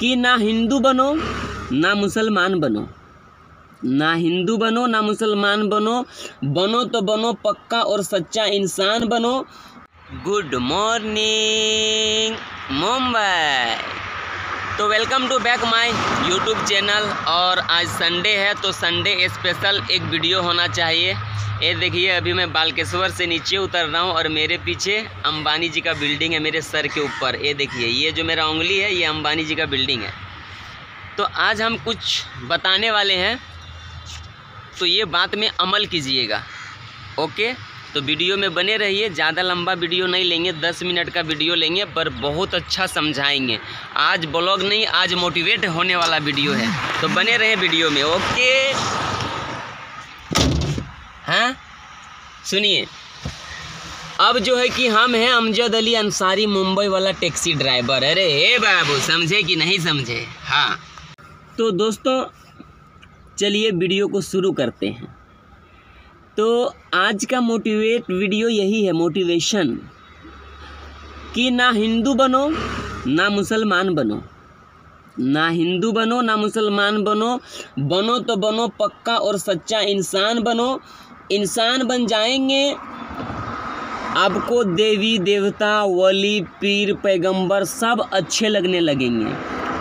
कि ना हिंदू बनो, ना मुसलमान बनो। ना हिंदू बनो, ना मुसलमान बनो। बनो तो बनो, पक्का और सच्चा इंसान बनो। गुड मॉर्निंग मुंबई तो welcome to back my YouTube channel और आज संडे है तो संडे स्पेशल एक वीडियो होना चाहिए। ये देखिए, अभी मैं बालकेश्वर से नीचे उतर रहा हूँ और मेरे पीछे अंबानी जी का बिल्डिंग है मेरे सर के ऊपर। ये देखिए, ये जो मेरा उंगली है, ये अंबानी जी का बिल्डिंग है। तो आज हम कुछ बताने वाले हैं। तो ये बात में अमल कीजिएगा, ओके? तो वीडियो में बने रहिए, ज़्यादा लंबा वीडियो नहीं लेंगे, दस मिनट का वीडियो लेंगे, पर बहुत अच्छा समझाएँगे। आज ब्लॉग नहीं, आज मोटिवेट होने वाला वीडियो है। तो बने रहे वीडियो में, ओके? हाँ? सुनिए। अब जो है कि हम हैं अमजद अली अंसारी, मुंबई वाला टैक्सी ड्राइवर। अरे हे बाबू, समझे कि नहीं समझे? हाँ। तो दोस्तों, चलिए वीडियो को शुरू करते हैं। तो आज का मोटिवेट वीडियो यही है मोटिवेशन कि ना हिंदू बनो, ना मुसलमान बनो। ना हिंदू बनो, ना मुसलमान बनो। बनो तो बनो, पक्का और सच्चा इंसान बनो। इंसान बन जाएँगे। आपको देवी, देवता, वली, पीर, पैगंबर सब अच्छे लगने लगेंगे।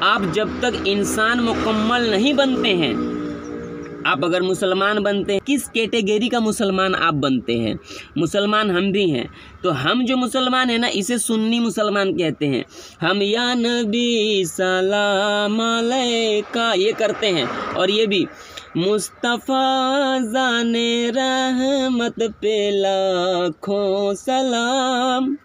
आप जब तक इंसान मुकम्मल नहीं बनते हैं, आप अगर मुसलमान बनते हैं, किस कैटेगरी का मुसलमान आप बनते हैं? मुसलमान हम भी हैं। तो हम जो मुसलमान हैं ना, इसे सुन्नी मुसलमान कहते हैं। हम या नबी सलाम का ये करते हैं। और ये भी मुस्तफ़ा जाने रहमत पे लाखों सलाम।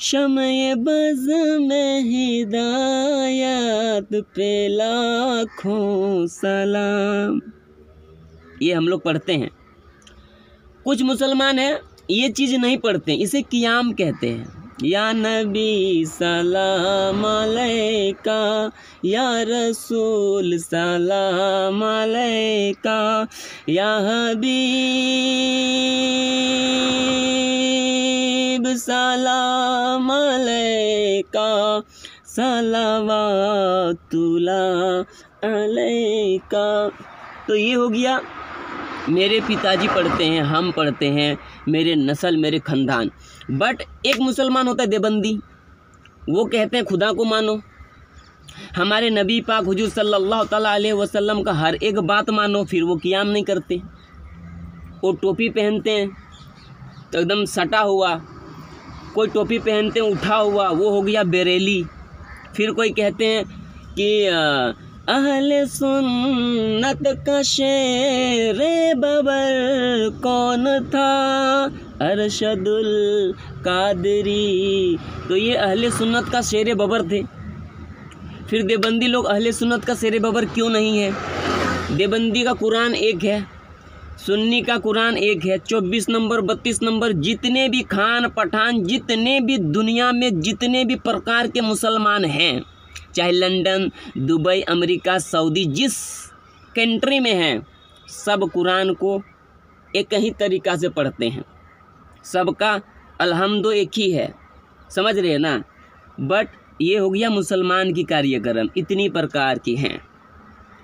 शमय बज में हिदायत पे लाखों सलाम। ये हम लोग पढ़ते हैं। कुछ मुसलमान हैं, ये चीज़ नहीं पढ़ते, इसे कियाम कहते हैं। या नबी सलाम अलैका, या रसूल सलाम अलैका, या हबीब सलाम अलैका सलावातुल्ला अलैका। तो ये हो गया मेरे पिताजी पढ़ते हैं, हम पढ़ते हैं, मेरे नस्ल, मेरे ख़ानदान। बट एक मुसलमान होता है देबंदी वो कहते हैं, खुदा को मानो। हमारे नबी पाक हुजूर सल्लल्लाहु अलैहि वसल्लम का हर एक बात मानो, फिर वो कियाम नहीं करते। वो टोपी पहनते हैं तो एकदम सटा हुआ। कोई टोपी पहनते हैं, उठा हुआ, वो हो गया बेरेली। फिर कोई कहते हैं कि अहल सुन्नत का शेर बबर कौन था? अरशदुल कादरी। तो ये अहल सुन्नत का शेर बबर थे। फिर देबंदी लोग अहल सुन्नत का शेर बबर क्यों नहीं है? देबंदी का कुरान एक है, सुन्नी का कुरान एक है, चौबीस नंबर, बत्तीस नंबर, जितने भी खान पठान, जितने भी दुनिया में जितने भी प्रकार के मुसलमान हैं चाहे लंदन, दुबई, अमेरिका, सऊदी, जिस कंट्री में हैं, सब कुरान को एक ही तरीक़ा से पढ़ते हैं। सबका अलहमद एक ही है। समझ रहे हैं ना? बट ये हो गया मुसलमान की कार्यक्रम, इतनी प्रकार की हैं।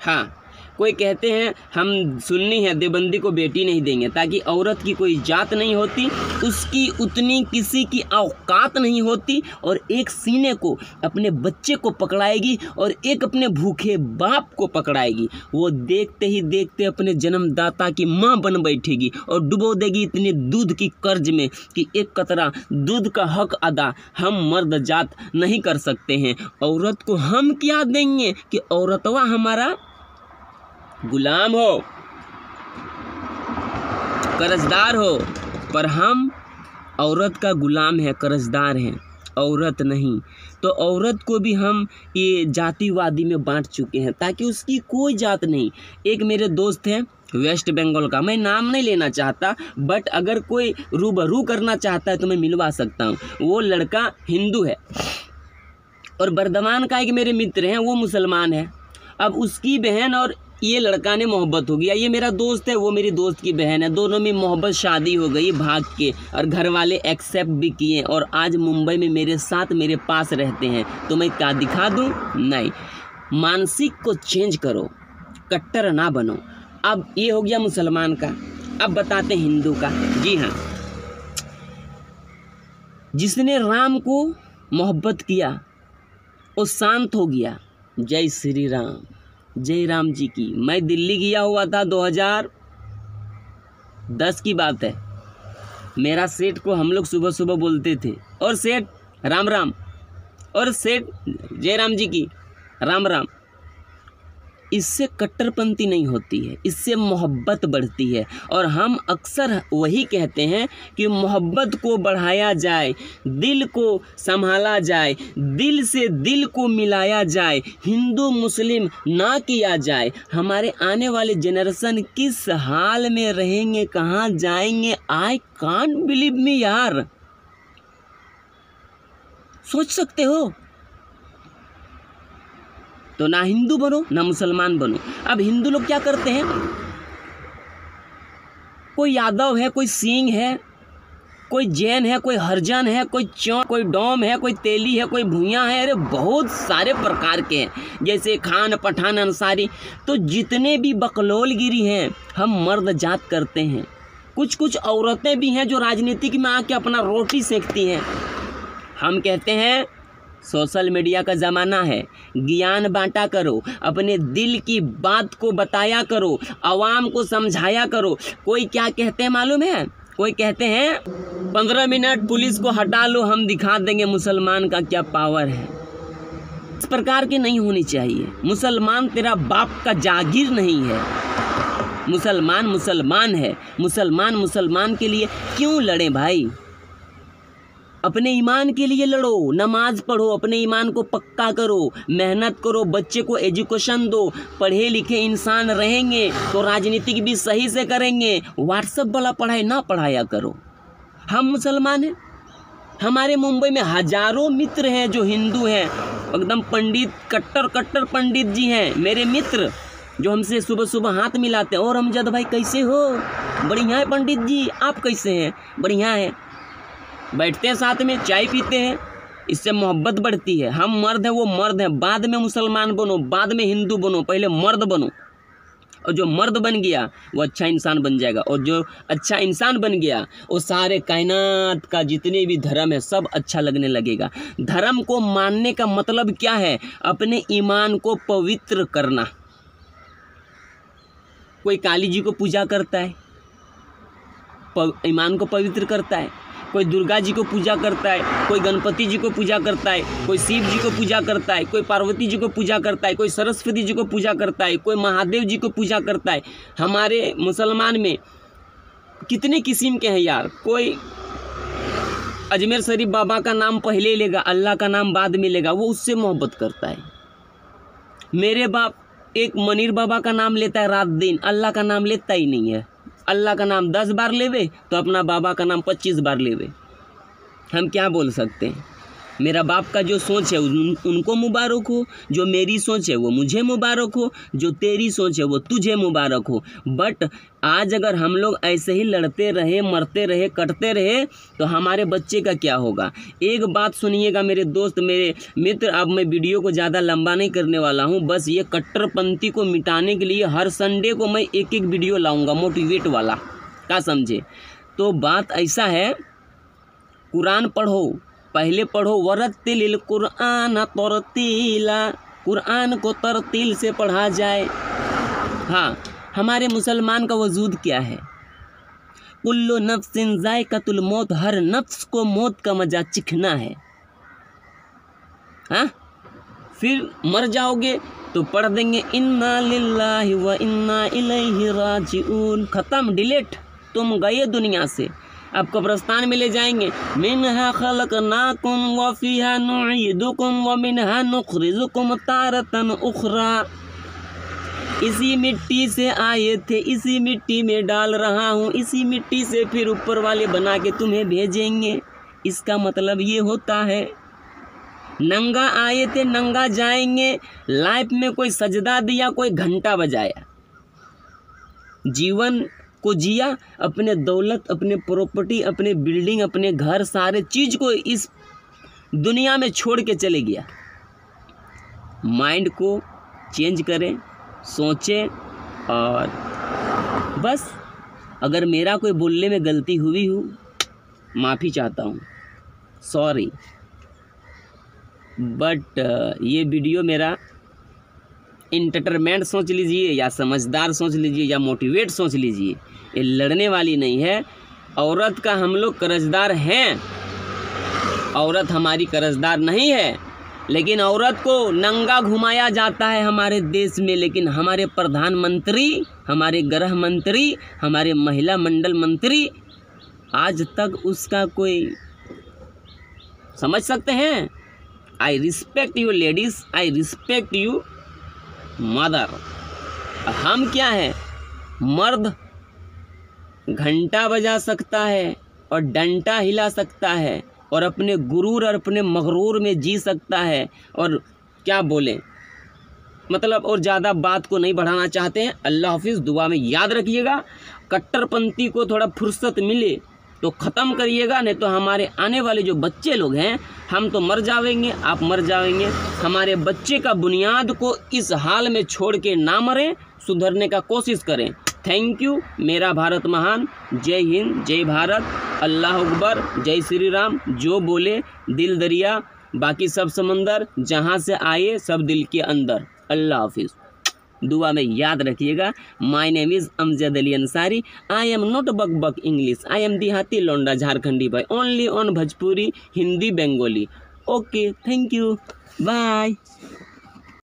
हाँ कोई कहते हैं, हम सुन्नी है, देवबंदी को बेटी नहीं देंगे। ताकि औरत की कोई जात नहीं होती, उसकी उतनी किसी की औकात नहीं होती और एक सीने को, अपने बच्चे को पकड़ाएगी और एक अपने भूखे बाप को पकड़ाएगी। वो देखते ही देखते अपने जन्मदाता की माँ बन बैठेगी और डुबो देगी इतने दूध की कर्ज में कि एक कतरा दूध का हक अदा हम मर्द जात नहीं कर सकते हैं। औरत को हम क्या देंगे कि औरतवा हमारा गुलाम हो, कर्जदार हो, पर हम औरत का गुलाम है, कर्जदार हैं, औरत नहीं। तो औरत को भी हम ये जातिवादी में बांट चुके हैं, ताकि उसकी कोई जात नहीं। एक मेरे दोस्त हैं, वेस्ट बंगाल का, मैं नाम नहीं लेना चाहता, बट अगर कोई रूबरू करना चाहता है तो मैं मिलवा सकता हूँ। वो लड़का हिंदू है, और बर्दमान का एक मेरे मित्र हैं, वो मुसलमान है। अब उसकी बहन और ये लड़का ने मोहब्बत हो गया ये मेरा दोस्त है, वो मेरी दोस्त की बहन है। दोनों में मोहब्बत, शादी हो गई भाग के और घर वाले एक्सेप्ट भी किए और आज मुंबई में मेरे साथ मेरे पास रहते हैं। तो मैं क्या दिखा दूँ? नहीं। मानसिक को चेंज करो। कट्टर ना बनो। अब ये हो गया मुसलमान का। अब बताते हिंदू का। जी हाँ। जिसने राम को मोहब्बत किया, वो शांत हो गया। जय श्री राम। जय राम जी की। मैं दिल्ली गया हुआ था 2010 की बात है। मेरा सेठ को हम लोग सुबह सुबह बोलते थे। और सेठ, राम राम। और सेठ, जय राम जी की। राम राम। इससे कट्टरपंथी नहीं होती है, इससे मोहब्बत बढ़ती है। और हम अक्सर वही कहते हैं कि मोहब्बत को बढ़ाया जाए, दिल को संभाला जाए, दिल से दिल को मिलाया जाए, हिंदू मुस्लिम ना किया जाए, हमारे आने वाले जनरेशन किस हाल में रहेंगे, कहाँ जाएँगे आई कांट बिलीव मी यार। सोच सकते हो? तो ना हिंदू बनो, ना मुसलमान बनो। अब हिंदू लोग क्या करते हैं? कोई यादव है, कोई सिंह है, कोई जैन है, कोई हरजन है, कोई चौ, कोई डोम है, कोई तेली है, कोई भूया है, अरे बहुत सारे प्रकार के हैं। जैसे खान पठान अंसारी। तो जितने भी बकलोलगिरी हैं, हम मर्द जात करते हैं। कुछ कुछ औरतें भी हैं जो राजनीतिक में आके अपना रोटी सेकती हैं। हम कहते हैं सोशल मीडिया का ज़माना है। ज्ञान बांटा करो, अपने दिल की बात को बताया करो, आवाम को समझाया करो। कोई क्या कहते हैं मालूम है? कोई कहते हैं, पंद्रह मिनट पुलिस को हटा लो, हम दिखा देंगे मुसलमान का क्या पावर है। इस प्रकार की नहीं होनी चाहिए। मुसलमान तेरा बाप का जागीर नहीं है। मुसलमान मुसलमान है। मुसलमान मुसलमान के लिए क्यों लड़े भाई? अपने ईमान के लिए लड़ो, नमाज़ पढ़ो, अपने ईमान को पक्का करो, मेहनत करो, बच्चे को एजुकेशन दो, पढ़े लिखे इंसान रहेंगे तो राजनीतिक भी सही से करेंगे। व्हाट्सअप वाला पढ़ाई ना पढ़ाया करो। हम मुसलमान हैं। हमारे मुंबई में हज़ारों मित्र हैं जो हिंदू हैं। एकदम पंडित, कट्टर कट्टर पंडित जी हैं, मेरे मित्र, जो हमसे सुबह सुबह हाथ मिलाते हैं। और हमजद भाई कैसे हो? बढ़िया है पंडित जी, आप कैसे हैं? बढ़िया है। बैठते हैं साथ में, चाय पीते हैं। इससे मोहब्बत बढ़ती है। हम मर्द हैं, वो मर्द हैं। बाद में मुसलमान बनो, बाद में हिंदू बनो, पहले मर्द बनो। और जो मर्द बन गया, वो अच्छा इंसान बन जाएगा। और जो अच्छा इंसान बन गया, वो सारे कायनात का जितने भी धर्म है, सब अच्छा लगने लगेगा। धर्म को मानने का मतलब क्या है? अपने ईमान को पवित्र करना। कोई काली जी को पूजा करता है ईमान को पवित्र करता है। कोई दुर्गा जी को पूजा करता है, कोई गणपति जी को पूजा करता है, कोई शिव जी को पूजा करता है, कोई पार्वती जी को पूजा करता है, कोई सरस्वती जी को पूजा करता है, कोई महादेव जी को पूजा करता है। हमारे मुसलमान में कितने किस्म के हैं यार? कोई अजमेर शरीफ बाबा का नाम पहले लेगा, अल्लाह का नाम बाद में लेगा, वो उससे मोहब्बत करता है। मेरे बाप एक मनीर बाबा का नाम लेता है रात दिन, अल्लाह का नाम लेता ही नहीं है। अल्लाह का नाम दस बार लेवे तो अपना बाबा का नाम पच्चीस बार लेवे। हम क्या बोल सकते हैं? मेरा बाप का जो सोच है उन, उनको मुबारक हो जो मेरी सोच है वो मुझे मुबारक हो जो तेरी सोच है वो तुझे मुबारक हो। बट आज अगर हम लोग ऐसे ही लड़ते रहे मरते रहे कटते रहे तो हमारे बच्चे का क्या होगा? एक बात सुनिएगा मेरे दोस्त मेरे मित्र अब मैं वीडियो को ज़्यादा लंबा नहीं करने वाला हूँ बस ये कट्टरपंथी को मिटाने के लिए हर संडे को मैं एक एक वीडियो लाऊँगा मोटिवेट वाला। क्या समझे? तो बात ऐसा है कुरान पढ़ो पहले पढ़ो वरतिल कुरान तरतीला। कुरान को तरतील से पढ़ा जाए। हाँ हमारे मुसलमान का वजूद क्या है? कुल्लो नफ्सिन जायकतुल मौत, हर नफ्स को मौत का मज़ा चिखना है। हाँ फिर मर जाओगे तो पढ़ देंगे, इन्ना लिल्लाहि व इन्ना इलैहि राजिऊन। ख़त्म, डिलीट। तुम गए दुनिया से। अब कब्रस्तान में ले जाएँगे। मिनहा खलक नाकुम वफ़ीहा नुईदुकुम व मिनहा नुखरिजुकुम तारतन उखरा। इसी मिट्टी से आए थे, इसी मिट्टी में डाल रहा हूँ, इसी मिट्टी से फिर ऊपर वाले बना के तुम्हें भेजेंगे। इसका मतलब ये होता है, नंगा आए थे, नंगा जाएँगे, लाइफ में कोई सजदा दिया, कोई घंटा बजाया। जीवन को जिया, अपने दौलत, अपने प्रॉपर्टी अपने बिल्डिंग अपने घर, सारे चीज़ को इस दुनिया में छोड़ के चले गया। माइंड को चेंज करें, सोचें और बस, अगर मेरा कोई बोलने में गलती हुई हो, माफ़ी चाहता हूँ। सॉरी बट ये वीडियो मेरा इंटरटेनमेंट सोच लीजिए, या समझदार सोच लीजिए, या मोटिवेट सोच लीजिए, ये लड़ने वाली नहीं है। औरत का हम लोग कर्जदार हैं। औरत हमारी कर्जदार नहीं है, लेकिन औरत को नंगा घुमाया जाता है हमारे देश में, लेकिन हमारे प्रधानमंत्री, हमारे गृह मंत्री हमारे महिला मंडल मंत्री आज तक उसका कोई समझ सकते हैं? I respect you ladies I respect you mother. हम क्या है? मर्द घंटा बजा सकता है और डंटा हिला सकता है और अपने गुरूर और अपने मगरूर में जी सकता है और क्या बोलें? मतलब और ज़्यादा बात को नहीं बढ़ाना चाहते हैं। अल्लाह हाफिज़, दुआ में याद रखिएगा। कट्टरपंथी को थोड़ा फुर्सत मिले तो ख़त्म करिएगा, नहीं तो हमारे आने वाले जो बच्चे लोग हैं, हम तो मर जाएँगे, आप मर जाएँगे। हमारे बच्चे का बुनियाद को इस हाल में छोड़ के ना मरें, सुधरने का कोशिश करें। थैंक यू मेरा भारत महान। जय हिंद, जय भारत। अल्लाह अकबर, जय श्री राम। जो बोले, दिल दरिया, बाकी सब समंदर, जहाँ से आए, सब दिल के अंदर। अल्लाह हाफिज़। दुआ में याद रखिएगा। My name is Amjad Ali Ansari I am not बक बक इंग्लिश आई एम देहाती लोंडा झारखंडी भाई only on Bhojpuri Hindi Bengali okay thank you bye